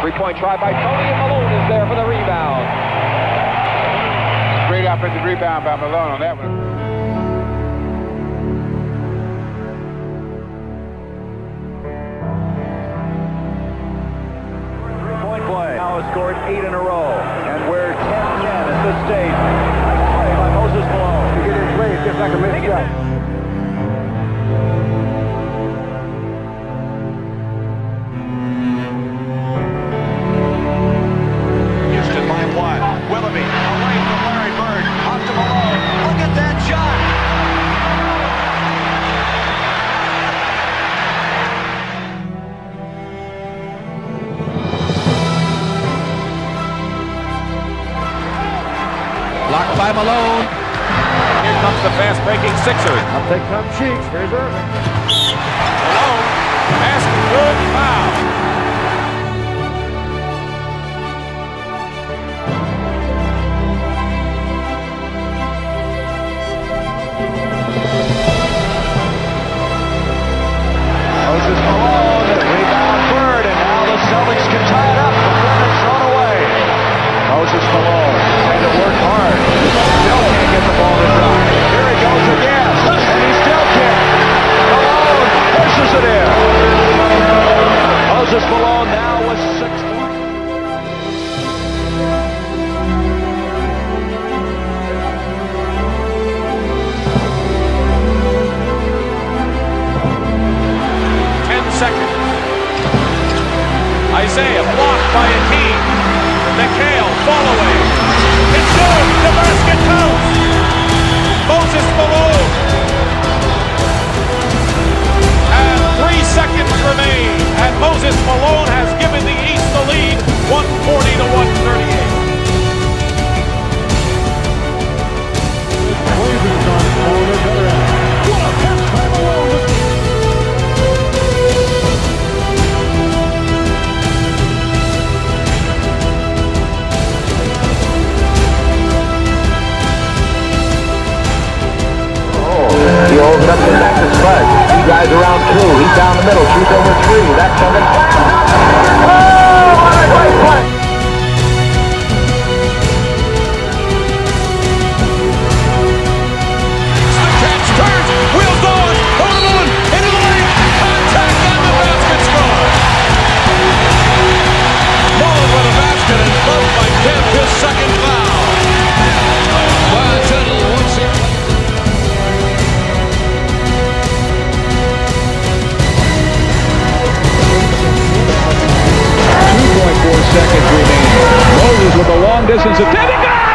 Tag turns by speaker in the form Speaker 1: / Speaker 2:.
Speaker 1: Three-point try by Tony, and Malone is there for the rebound.
Speaker 2: Great offensive rebound by Malone on that one.
Speaker 3: Three-point play. Now has scored eight in a row, and we're 10-10 at this stage. Nice play by Moses Malone.
Speaker 2: You get in play, it's just like a missed shot.
Speaker 4: By Malone.
Speaker 1: Here comes the fast-breaking Sixers.
Speaker 2: Up they come some cheeks. Here's Erving.
Speaker 1: Malone has good foul.
Speaker 3: Malone now with six.
Speaker 1: Ten seconds. Isaiah blocked by a team. McHale, fall away. It's good. The basket counts. He's down the middle, shoots over three. That's something. the long distance attempt. He got